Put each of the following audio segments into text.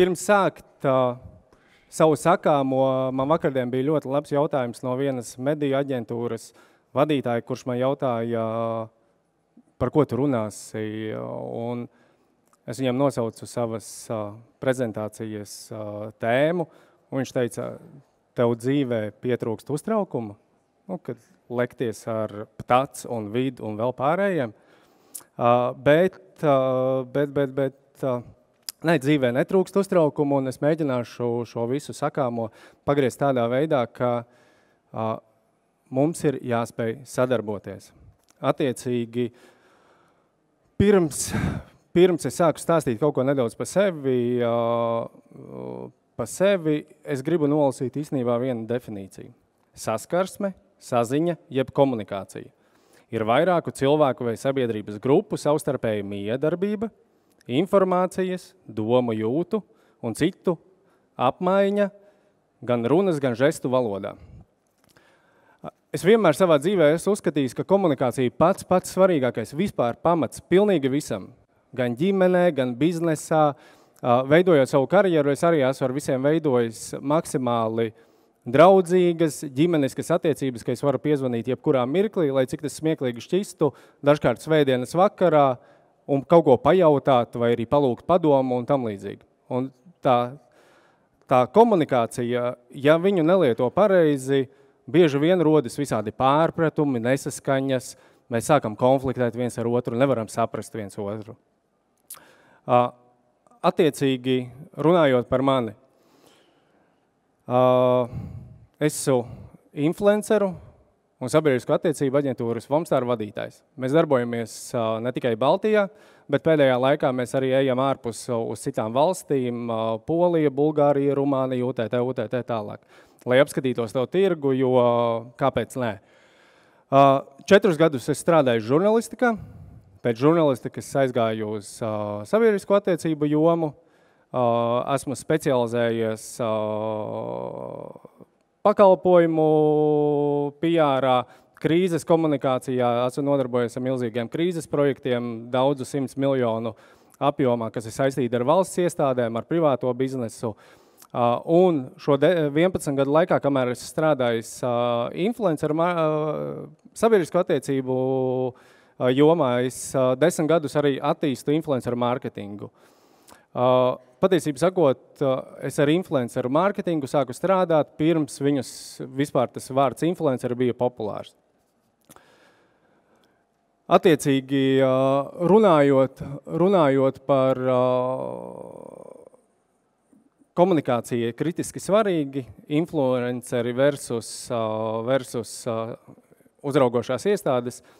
pirms sākt uh, savu sakāmo, man vakardien bija ļoti labs jautājums no vienas mediju aģentūras vadītāja, kurš man jautāja, par ko tu runāsi. Un es viņam nosaucu savas uh, prezentācijas uh, tēmu, un viņš teica, tev dzīvē pietrūkst uztraukuma, nu, kad lekties ar ptats un vidu un vēl pārējiem. Uh, bet, uh, bet, bet, bet uh, ne, dzīvē netrūkst uztraukumu, un es mēģināšu šo visu sakāmo pagriezt tādā veidā, ka uh, mums ir jāspēj sadarboties. Attiecīgi, pirms, pirms es sāku stāstīt kaut ko nedaudz par sevi, uh, pa sevi, es gribu nolasīt īstenībā vienu definīciju. Saskarsme, saziņa, jeb komunikācija. Ir vairāku cilvēku vai sabiedrības grupu savstarpēja miedarbība, informācijas, domu jūtu un citu apmaiņa gan runas, gan žestu valodā. Es vienmēr savā dzīvē esmu uzskatījis, ka komunikācija pats pats svarīgākais, vispār pamats pilnīgi visam. Gan ģimenē, gan biznesā, uh, Veidojot savu karjeru, es arī esmu ar visiem veidojis maksimāli draudzīgas, ģimeniskas attiecības, ka es varu piezvanīt jebkurā mirklī, lai cik tas smieklīgi šķistu, dažkārt svētdienas vakarā, un kaut ko pajautāt, vai arī palūgt padomu un tam līdzīgi. Un tā, tā komunikācija, ja viņu nelieto pareizi, bieži vien rodas visādi pārpratumi, nesaskaņas, mēs sākam konfliktēt viens ar otru, nevaram saprast viens otru. Attiecīgi runājot par mani, uh, esmu influenceru un sabiedrisko attiecību aģentūras Vomstāra vadītājs. Mēs darbojamies ne tikai Baltijā, bet pēdējā laikā mēs arī ejam ārpus uz citām valstīm Polija, Bulgārija, Rumānija, UTT, UTT tālāk. Lai apskatītos tev tirgu, jo kāpēc nē? Četrus gadus es strādāju žurnalistikā, Pēc žurnālistikas aizgāju uz sabiedrisko attiecību jomu. Esmu specializējies pakalpojumu PR, krīzes komunikācijā. Esmu nodarbojies ar milzīgiem krīzes projektiem, daudzu simts miljonu apjomā, kas ir saistīti ar valsts iestādēm, ar privāto biznesu. Uh, un šo 11 gadu laikā, kamēr esmu strādājis uh, influenceru, uh, sabiedrisko attiecību uh, jomā es desmit gadus arī attīstu influenceru mārketingu. Patiesībā sakot, es ar influenceru mārketingu sāku strādāt pirms viņus vispār tas vārds influencer bija populārs. Attiecīgi, runājot, runājot par komunikāciju, kritiski svarīgi, influenceri versus, versus uzraugošās iestādes –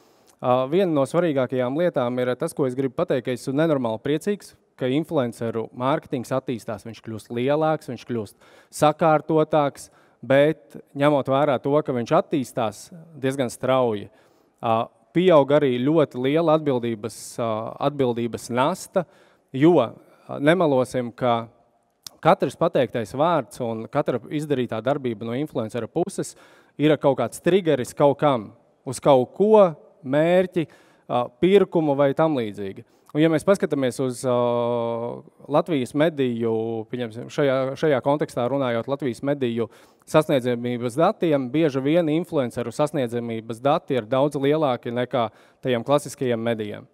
Viena no svarīgākajām lietām ir tas, ko es gribu pateikt, ka esmu nenormāli priecīgs, ka influenceru mārketings attīstās, viņš kļūst lielāks, viņš kļūst sakārtotāks, bet ņemot vērā to, ka viņš attīstās diezgan strauji, pieaug arī ļoti liela atbildības, atbildības nasta, jo nemalosim, ka katrs pateiktais vārds un katra izdarītā darbība no influencera puses ir kaut kāds triggeris kaut kam, uz kaut ko, mērķi, pirkumu vai tam līdzīgi. Un, ja mēs paskatāmies uz uh, Latvijas mediju, šajā, šajā kontekstā runājot Latvijas mediju sasniedzamības datiem, bieži vien influenceru sasniedzamības dati ir daudz lielāki nekā tajiem klasiskajiem medijiem.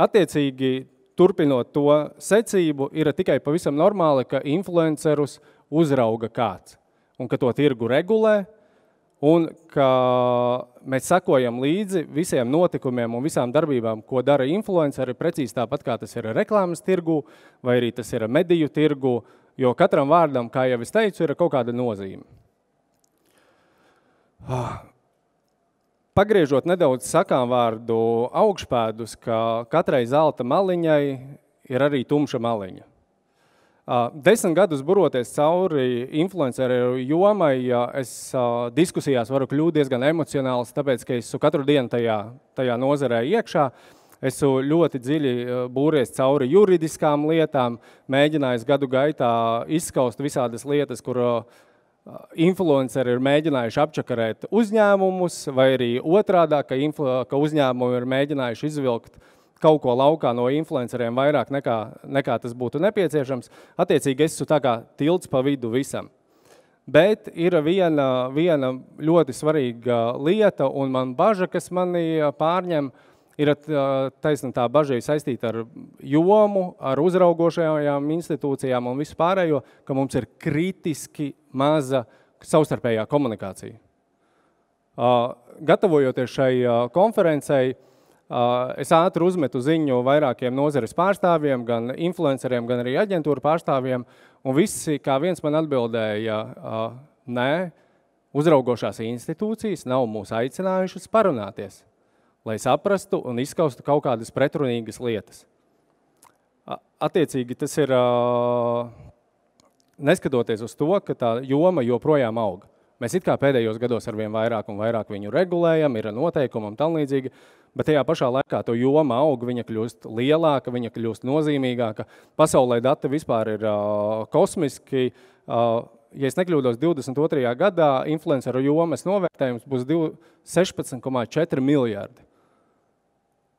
Attiecīgi, turpinot to secību, ir tikai pavisam normāli, ka influencerus uzrauga kāds un ka to tirgu regulē, un ka mēs sakojam līdzi visiem notikumiem un visām darbībām, ko dara influenceri, precīzi tāpat kā tas ir reklāmas tirgu vai arī tas ir mediju tirgu, jo katram vārdam, kā jau es teicu, ir kaut kāda nozīme. Pagriežot nedaudz sakām vārdu augšpēdus, ka katrai zelta maliņai ir arī tumša maliņa. Desmit gadus buroties cauri influenceru jomai, es diskusijās varu kļūt diezgan emocionāls, tāpēc, ka esmu katru dienu tajā, tajā nozarē iekšā. Esmu ļoti dziļi būries cauri juridiskām lietām, mēģinājis gadu gaitā izskaust visādas lietas, kur influenceri ir mēģinājuši apčakarēt uzņēmumus, vai arī otrādā, ka, influ, ka uzņēmumi ir mēģinājuši izvilkt kaut ko laukā no influenceriem vairāk nekā, nekā tas būtu nepieciešams. Attiecīgi es esmu tā kā tilts pa vidu visam. Bet ir viena, viena ļoti svarīga lieta, un man baža, kas mani pārņem, ir taisnība tā bažība saistīta ar jomu, ar uzraugošajām institūcijām un visu pārējo, ka mums ir kritiski maza savstarpējā komunikācija. Gatavojoties šai konferencei, es ātri uzmetu ziņu vairākiem nozares pārstāvjiem, gan influenceriem, gan arī aģentūru pārstāvjiem, un visi kā viens man atbildēja, nē, uzraugošās institūcijas nav mūs aicinājušas parunāties, lai saprastu un izskaustu kaut kādas pretrunīgas lietas. Attiecīgi tas ir, neskatoties uz to, ka tā joma joprojām auga. Mēs it kā pēdējos gados ar vien vairāk un vairāk viņu regulējam, ir noteikumi un tam līdzīgi, bet tajā pašā laikā to joma aug, viņa kļūst lielāka, viņa kļūst nozīmīgāka. Pasaulē dati vispār ir uh, kosmiski. Uh, ja es nekļūdos, 22. gadā influenceru jomas novērtējums būs 16,4 miljardi.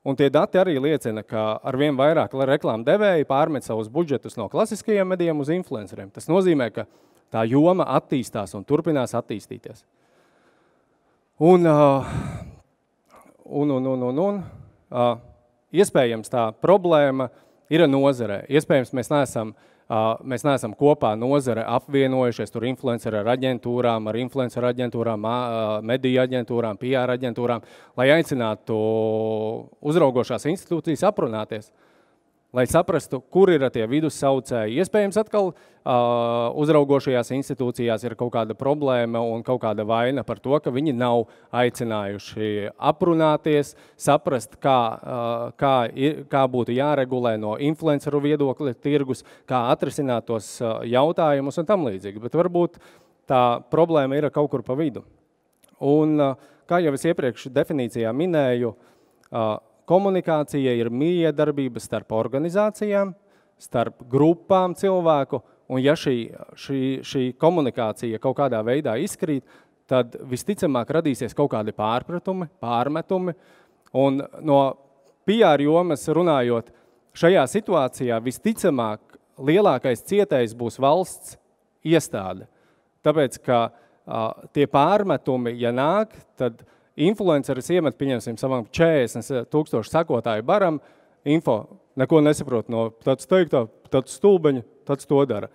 Un tie dati arī liecina, ka ar vien vairāk reklāmu devēji pārmet savus budžetus no klasiskajiem medijiem uz influenceriem. Tas nozīmē, ka tā joma attīstās un turpinās attīstīties. Un, un, un, un, un, un iespējams tā problēma ir nozarē. Iespējams, mēs neesam, mēs neesam kopā nozare apvienojušies tur influenceru ar aģentūrām, ar influenceru aģentūrām, mediju aģentūrām, PR aģentūrām, lai aicinātu uzraugošās institūcijas aprunāties lai saprastu, kur ir tie vidussaucēji. Iespējams, atkal uh, uzraugošajās institūcijās ir kaut kāda problēma un kaut kāda vaina par to, ka viņi nav aicinājuši aprunāties, saprast, kā, uh, kā, ir, kā būtu jāregulē no influenceru viedokļa tirgus, kā atrisināt tos uh, jautājumus un tam līdzīgi. Bet varbūt tā problēma ir kaut kur pa vidu. Un, uh, kā jau es iepriekš definīcijā minēju, uh, Komunikācija ir miedarbība starp organizācijām, starp grupām cilvēku, un ja šī, šī, šī komunikācija kaut kādā veidā izkrīt, tad visticamāk radīsies kaut kādi pārpratumi, pārmetumi, un no PR jomas runājot, šajā situācijā visticamāk lielākais cietējs būs valsts iestāde. Tāpēc, ka a, tie pārmetumi, ja nāk, tad influenceris iemet, pieņemsim, savam 40 tūkstošu sakotāju baram, info neko nesaprot no tāds teiktā, tāds stulbeņa, tāds to dara.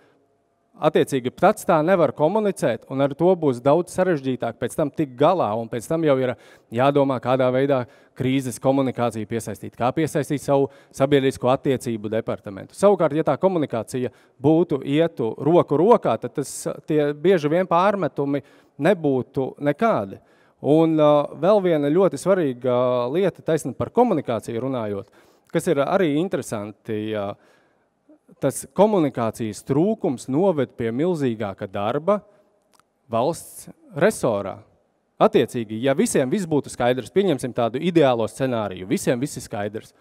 Attiecīgi, tāds tā nevar komunicēt, un ar to būs daudz sarežģītāk pēc tam tik galā, un pēc tam jau ir jādomā, kādā veidā krīzes komunikāciju piesaistīt, kā piesaistīt savu sabiedrisko attiecību departamentu. Savukārt, ja tā komunikācija būtu ietu roku rokā, tad tas, tie bieži vien pārmetumi nebūtu nekādi. Un vēl viena ļoti svarīga lieta, taisnība par komunikāciju runājot, kas ir arī interesanti, tas komunikācijas trūkums noved pie milzīgāka darba valsts resorā. Attiecīgi, ja visiem viss būtu skaidrs, pieņemsim tādu ideālo scenāriju, visiem viss ir skaidrs.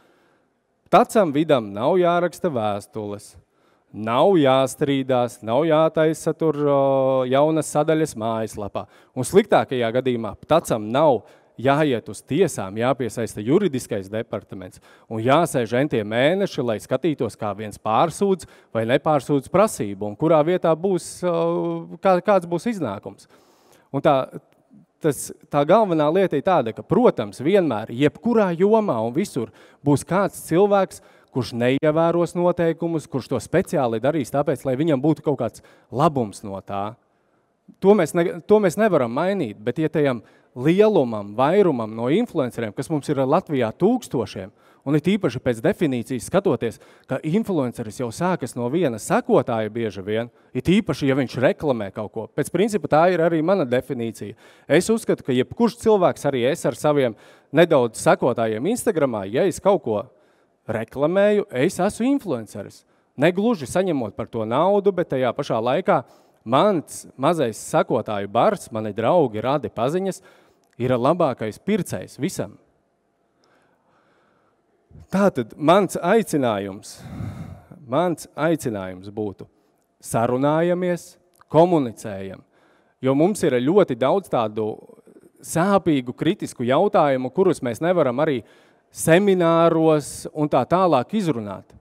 Tacam vidam nav jāraksta vēstules, Nav jāstrīdās, nav jātaisa tur jaunas sadaļas mājaslapā. Un sliktākajā gadījumā tacam nav jāiet uz tiesām, jāpiesaista juridiskais departaments un jāsēž entie mēneši, lai skatītos, kā viens pārsūdz vai nepārsūdz prasību un kurā vietā būs, kā, kāds būs iznākums. Un tā, tas, tā galvenā lieta ir tāda, ka, protams, vienmēr, jebkurā jomā un visur būs kāds cilvēks, kurš neievēros noteikumus, kurš to speciāli darīs tāpēc, lai viņam būtu kaut kāds labums no tā. To mēs, ne, to mēs nevaram mainīt, bet ja tajam lielumam, vairumam no influenceriem, kas mums ir Latvijā tūkstošiem, un it īpaši pēc definīcijas skatoties, ka influenceris jau sākas no viena sekotāja bieži vien, it īpaši, ja viņš reklamē kaut ko. Pēc principa tā ir arī mana definīcija. Es uzskatu, ka jebkurš cilvēks, arī es ar saviem nedaudz sekotājiem Instagramā, ja es kaut ko reklamēju, es esmu influenceris. Negluži saņemot par to naudu, bet tajā pašā laikā mans mazais sakotāju bars, mani draugi, radi paziņas, ir labākais pircējs visam. Tātad mans aicinājums, mans aicinājums būtu sarunājamies, komunicējam, jo mums ir ļoti daudz tādu sāpīgu, kritisku jautājumu, kurus mēs nevaram arī uh, semināros un tā tālāk izrunāt.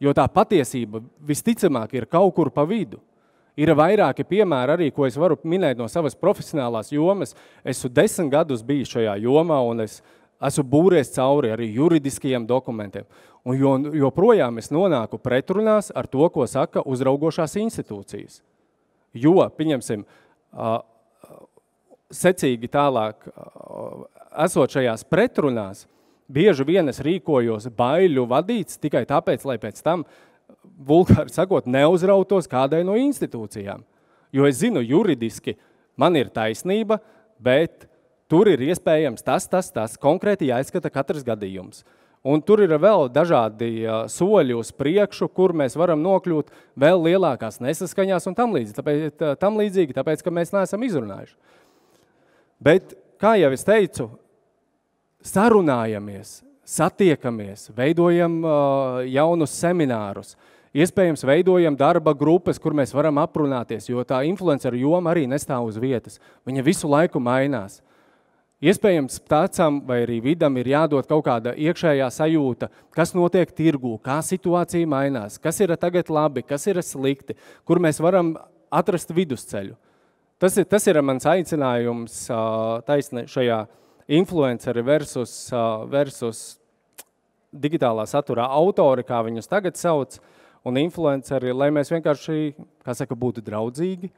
Jo tā patiesība visticamāk ir kaut kur pa vidu. Ir vairāki piemēri arī, ko es varu minēt no savas profesionālās jomas. Esmu desmit gadus bijis šajā jomā un es esmu būries cauri arī juridiskajiem dokumentiem. Un jo, joprojām es nonāku pretrunās ar to, ko saka uzraugošās institūcijas. Jo, pieņemsim, secīgi tālāk, esot šajās pretrunās, bieži vien es rīkojos baiļu vadīts tikai tāpēc, lai pēc tam vulgāri sakot, neuzrautos kādai no institūcijām. Jo es zinu, juridiski man ir taisnība, bet tur ir iespējams tas, tas, tas, konkrēti jāizskata katrs gadījums. Un tur ir vēl dažādi soļi uz priekšu, kur mēs varam nokļūt vēl lielākās nesaskaņās un tam līdzīgi, tāpēc, tam līdzīgi, tāpēc ka mēs neesam izrunājuši. Bet, kā jau es teicu, sarunājamies, satiekamies, veidojam jaunus seminārus – Iespējams, veidojam darba grupas, kur mēs varam aprunāties, jo tā influenceru joma arī nestāv uz vietas. Viņa visu laiku mainās. Iespējams, tācam vai arī vidam ir jādod kaut kāda iekšējā sajūta, kas notiek tirgū, kā situācija mainās, kas ir tagad labi, kas ir slikti, kur mēs varam atrast vidusceļu. Tas ir, tas ir mans aicinājums taisne šajā influenceri versus, versus digitālā satura autori, kā viņus tagad sauc, un influenceri, lai mēs vienkārši, kā saka, būtu draudzīgi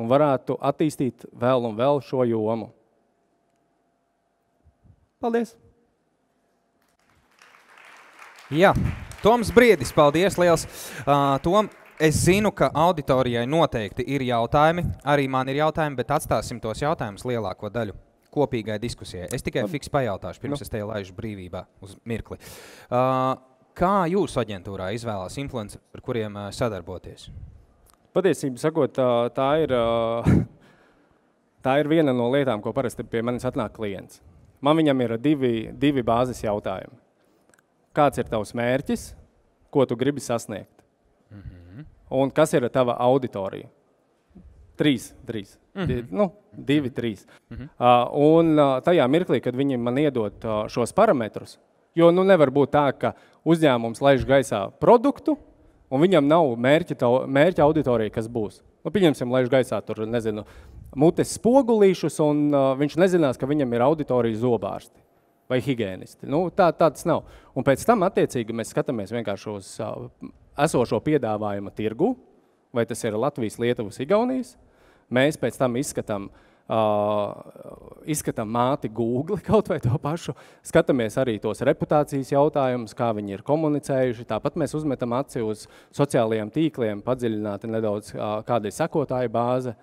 un varētu attīstīt vēl un vēl šo jomu. Paldies! Jā, Toms Briedis, paldies liels. Uh, Tom, es zinu, ka auditorijai noteikti ir jautājumi, arī man ir jautājumi, bet atstāsim tos jautājumus lielāko daļu kopīgai diskusijai. Es tikai fiks pajautāšu, pirms nu. es te laižu brīvībā uz mirkli. Uh, Kā jūsu aģentūrā izvēlās influenceri, ar kuriem sadarboties? Patiesībā sakot, tā, tā, ir, tā ir viena no lietām, ko parasti pie manis atnāk klients. Man viņam ir divi, divi bāzes jautājumi. Kāds ir tavs mērķis, ko tu gribi sasniegt? Mm -hmm. Un kas ir tava auditorija? Trīs, trīs. Mm -hmm. nu, divi, trīs. Mm -hmm. uh, un uh, tajā mirklī, kad viņi man iedod uh, šos parametrus, Jo nu, nevar būt tā, ka uzņēmums laiž gaisā produktu, un viņam nav mērķa, tā, mērķa auditorija, kas būs. Nu, pieņemsim, laiž gaisā tur, nezinu, mutes spogulīšus, un uh, viņš nezinās, ka viņam ir auditorija zobārsti vai higienisti. Nu, tā, tā tas nav. Un pēc tam, attiecīgi, mēs skatāmies vienkārši uz uh, esošo piedāvājumu tirgu, vai tas ir Latvijas, Lietuvas, Igaunijas. Mēs pēc tam izskatām uh, Uh, izskatām māti Google kaut vai to pašu, skatāmies arī tos reputācijas jautājumus, kā viņi ir komunicējuši. Tāpat mēs uzmetam aci uz sociālajiem tīkliem, padziļināti nedaudz, uh, kāda ir sekotāja bāze,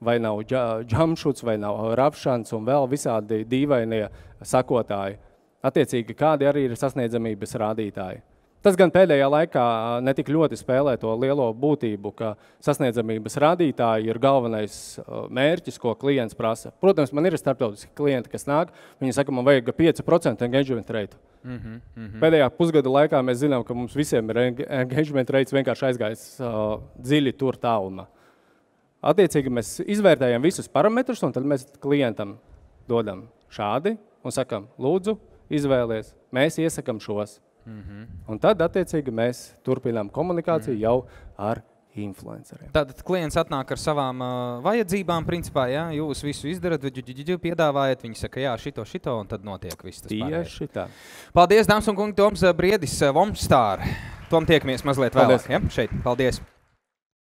vai nav džamšuts, vai nav rapšans un vēl visādi dīvainie sakotāji. Attiecīgi, kādi arī ir sasniedzamības rādītāji. Tas gan pēdējā laikā ne tik ļoti spēlē to lielo būtību, ka sasniedzamības rādītāji ir galvenais mērķis, ko klients prasa. Protams, man ir starptautiski klienti, kas nāk, viņi saka, man vajag 5% engagement rate. Mm -hmm, mm -hmm. Pēdējā pusgada laikā mēs zinām, ka mums visiem ir engagement rates vienkārši aizgājis uh, dziļi tur tālumā. Attiecīgi mēs izvērtējam visus parametrus, un tad mēs klientam dodam šādi un sakam, lūdzu, izvēlies, mēs iesakam šos. Mm -hmm. Un tad, attiecīgi, mēs turpinām komunikāciju mm -hmm. jau ar influenceriem. Tātad klients atnāk ar savām uh, vajadzībām, principā, ja jūs visu izdarat, piedāvājat, viņi saka, jā, šito, šito, un tad notiek viss tas Tieši tā. Paldies, dāmas un kungi, Toms Briedis, Vomstār. Tom tiekamies mazliet vēlāk, ja? šeit. Paldies.